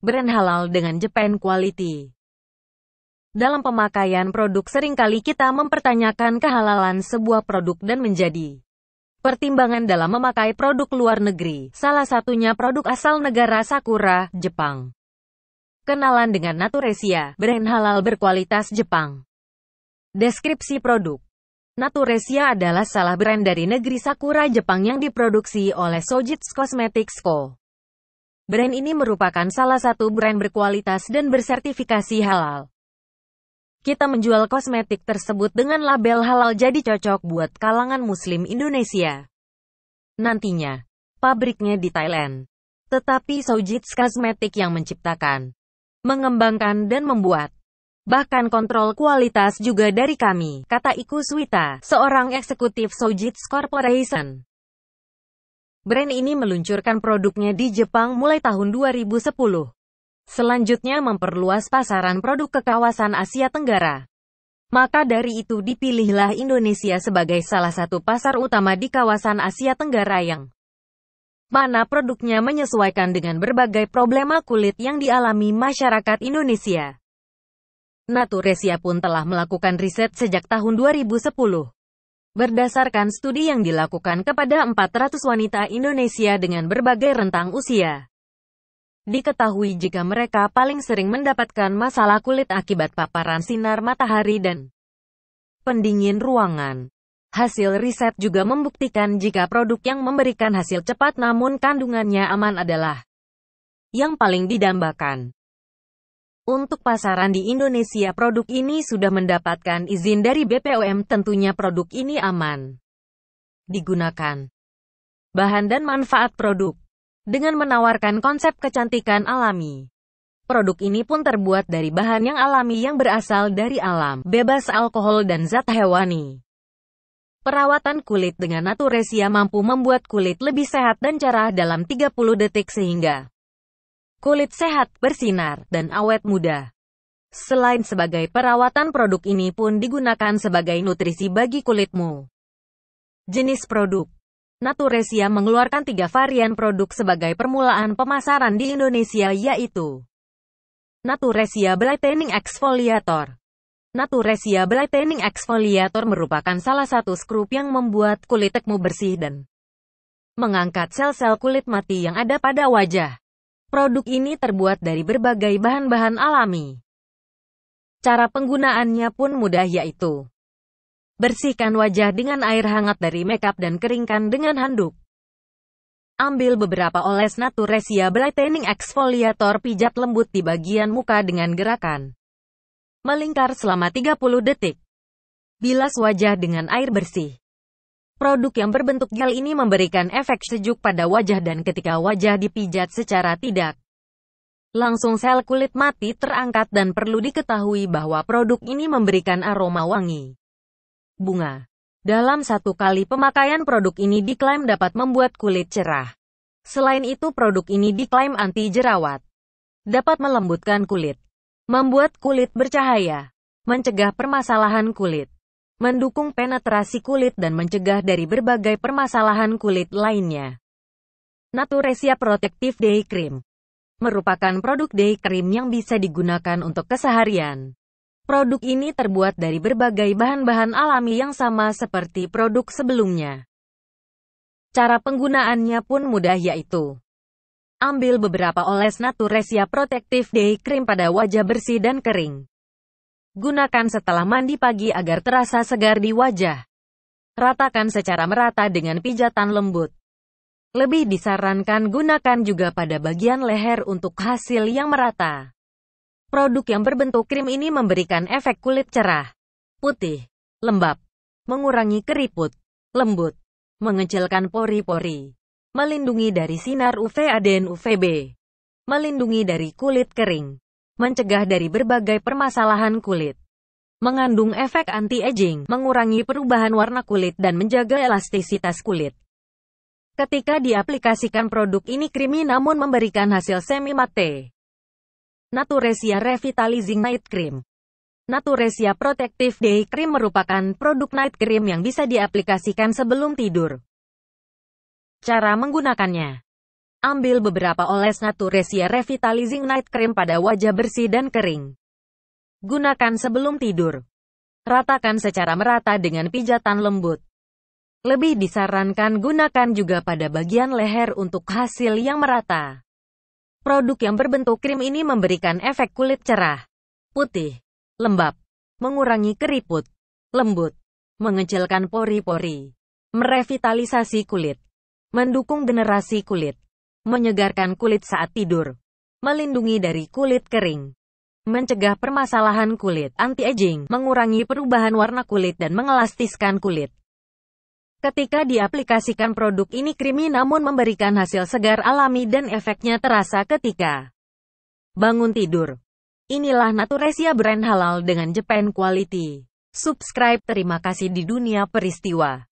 Brand halal dengan Japan Quality. Dalam pemakaian produk sering kali kita mempertanyakan kehalalan sebuah produk dan menjadi pertimbangan dalam memakai produk luar negeri, salah satunya produk asal negara Sakura, Jepang. Kenalan dengan Naturesia, brand halal berkualitas Jepang. Deskripsi produk Naturesia adalah salah brand dari negeri Sakura, Jepang yang diproduksi oleh Sojitz Cosmetics Co. Brand ini merupakan salah satu brand berkualitas dan bersertifikasi halal. Kita menjual kosmetik tersebut dengan label halal jadi cocok buat kalangan muslim Indonesia. Nantinya, pabriknya di Thailand. Tetapi Sojitz Cosmetic yang menciptakan, mengembangkan dan membuat Bahkan kontrol kualitas juga dari kami, kata Iku Swita, seorang eksekutif Sojitz Corporation. Brand ini meluncurkan produknya di Jepang mulai tahun 2010. Selanjutnya memperluas pasaran produk ke kawasan Asia Tenggara. Maka dari itu dipilihlah Indonesia sebagai salah satu pasar utama di kawasan Asia Tenggara yang mana produknya menyesuaikan dengan berbagai problema kulit yang dialami masyarakat Indonesia. Naturesia pun telah melakukan riset sejak tahun 2010. Berdasarkan studi yang dilakukan kepada 400 wanita Indonesia dengan berbagai rentang usia. Diketahui jika mereka paling sering mendapatkan masalah kulit akibat paparan sinar matahari dan pendingin ruangan. Hasil riset juga membuktikan jika produk yang memberikan hasil cepat namun kandungannya aman adalah yang paling didambakan. Untuk pasaran di Indonesia produk ini sudah mendapatkan izin dari BPOM tentunya produk ini aman digunakan. Bahan dan manfaat produk Dengan menawarkan konsep kecantikan alami. Produk ini pun terbuat dari bahan yang alami yang berasal dari alam, bebas alkohol dan zat hewani. Perawatan kulit dengan Naturesia mampu membuat kulit lebih sehat dan cerah dalam 30 detik sehingga kulit sehat, bersinar, dan awet muda. Selain sebagai perawatan produk ini pun digunakan sebagai nutrisi bagi kulitmu. Jenis produk Naturesia mengeluarkan tiga varian produk sebagai permulaan pemasaran di Indonesia yaitu Naturesia Brightening Exfoliator Naturesia Brightening Exfoliator merupakan salah satu skrup yang membuat kulitmu bersih dan mengangkat sel-sel kulit mati yang ada pada wajah. Produk ini terbuat dari berbagai bahan-bahan alami. Cara penggunaannya pun mudah yaitu Bersihkan wajah dengan air hangat dari makeup dan keringkan dengan handuk. Ambil beberapa oles Naturesia Brightening Exfoliator pijat lembut di bagian muka dengan gerakan melingkar selama 30 detik. Bilas wajah dengan air bersih. Produk yang berbentuk gel ini memberikan efek sejuk pada wajah dan ketika wajah dipijat secara tidak langsung sel kulit mati terangkat dan perlu diketahui bahwa produk ini memberikan aroma wangi bunga. Dalam satu kali pemakaian produk ini diklaim dapat membuat kulit cerah. Selain itu produk ini diklaim anti jerawat. Dapat melembutkan kulit. Membuat kulit bercahaya. Mencegah permasalahan kulit mendukung penetrasi kulit dan mencegah dari berbagai permasalahan kulit lainnya. Naturesia Protective Day Cream merupakan produk day cream yang bisa digunakan untuk keseharian. Produk ini terbuat dari berbagai bahan-bahan alami yang sama seperti produk sebelumnya. Cara penggunaannya pun mudah yaitu Ambil beberapa oles Naturesia Protective Day Cream pada wajah bersih dan kering. Gunakan setelah mandi pagi agar terasa segar di wajah. Ratakan secara merata dengan pijatan lembut. Lebih disarankan gunakan juga pada bagian leher untuk hasil yang merata. Produk yang berbentuk krim ini memberikan efek kulit cerah, putih, lembab, mengurangi keriput, lembut, mengecilkan pori-pori, melindungi dari sinar UVA dan UVB, melindungi dari kulit kering, mencegah dari berbagai permasalahan kulit. Mengandung efek anti-aging, mengurangi perubahan warna kulit dan menjaga elastisitas kulit. Ketika diaplikasikan produk ini creamy namun memberikan hasil semi mate. Naturesia Revitalizing Night Cream Naturesia Protective Day Cream merupakan produk night cream yang bisa diaplikasikan sebelum tidur. Cara menggunakannya Ambil beberapa oles Naturesia Revitalizing Night Cream pada wajah bersih dan kering. Gunakan sebelum tidur. Ratakan secara merata dengan pijatan lembut. Lebih disarankan gunakan juga pada bagian leher untuk hasil yang merata. Produk yang berbentuk krim ini memberikan efek kulit cerah, putih, lembab, mengurangi keriput, lembut, mengecilkan pori-pori, merevitalisasi kulit, mendukung generasi kulit, menyegarkan kulit saat tidur, melindungi dari kulit kering, mencegah permasalahan kulit, anti-aging, mengurangi perubahan warna kulit dan mengelastiskan kulit. Ketika diaplikasikan produk ini krimi namun memberikan hasil segar alami dan efeknya terasa ketika bangun tidur. Inilah Naturesia brand halal dengan Japan Quality. Subscribe terima kasih di dunia peristiwa.